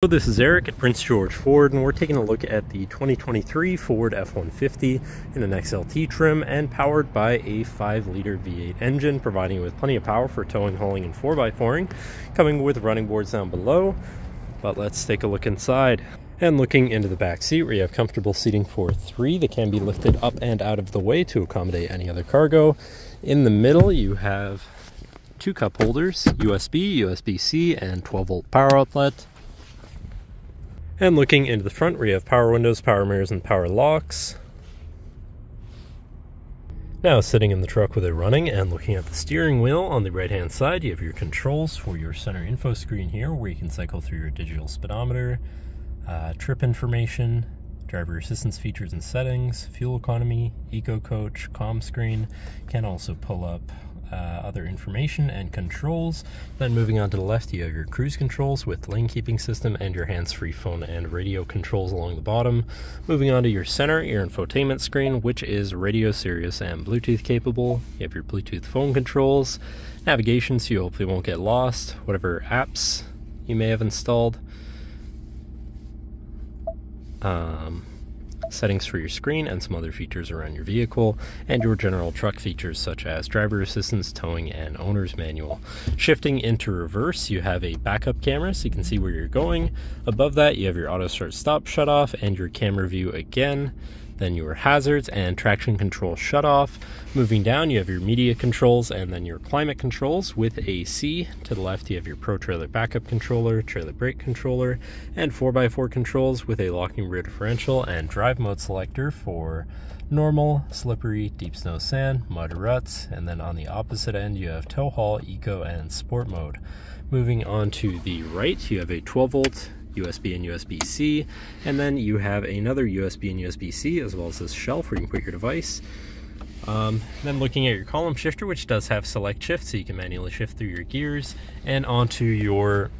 So this is Eric at Prince George Ford and we're taking a look at the 2023 Ford F-150 in an XLT trim and powered by a 5 liter V8 engine providing you with plenty of power for towing, hauling, and 4x4ing coming with running boards down below but let's take a look inside. And looking into the back seat we have comfortable seating for three that can be lifted up and out of the way to accommodate any other cargo. In the middle you have two cup holders, USB, USB-C, and 12 volt power outlet. And looking into the front, we have power windows, power mirrors, and power locks. Now, sitting in the truck with it running and looking at the steering wheel on the right hand side, you have your controls for your center info screen here where you can cycle through your digital speedometer, uh, trip information, driver assistance features and settings, fuel economy, eco coach, calm screen. Can also pull up uh, other information and controls. Then moving on to the left, you have your cruise controls with lane keeping system and your hands-free phone and radio controls along the bottom. Moving on to your center, your infotainment screen, which is radio, Sirius, and Bluetooth capable. You have your Bluetooth phone controls, navigation, so you hopefully won't get lost, whatever apps you may have installed. Um, settings for your screen, and some other features around your vehicle, and your general truck features such as driver assistance, towing, and owner's manual. Shifting into reverse, you have a backup camera so you can see where you're going. Above that, you have your auto start stop shut off and your camera view again then your hazards and traction control shut off. Moving down, you have your media controls and then your climate controls with AC. To the left, you have your Pro Trailer backup controller, trailer brake controller, and 4x4 controls with a locking rear differential and drive mode selector for normal, slippery, deep snow sand, mud ruts, and then on the opposite end, you have tow haul, eco, and sport mode. Moving on to the right, you have a 12 volt USB and USB-C, and then you have another USB and USB-C as well as this shelf where you can put your device. Um, then looking at your column shifter, which does have select shift, so you can manually shift through your gears, and onto your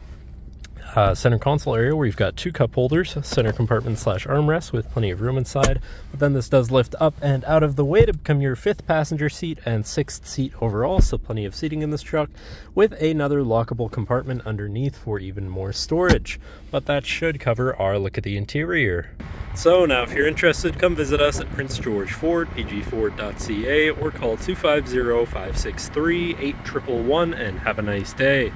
uh, center console area where you've got two cup holders, center compartment slash armrest with plenty of room inside. But then this does lift up and out of the way to become your fifth passenger seat and sixth seat overall, so plenty of seating in this truck with another lockable compartment underneath for even more storage. But that should cover our look at the interior. So now if you're interested, come visit us at Prince George Ford, pgford.ca, or call 250-563-8111 and have a nice day.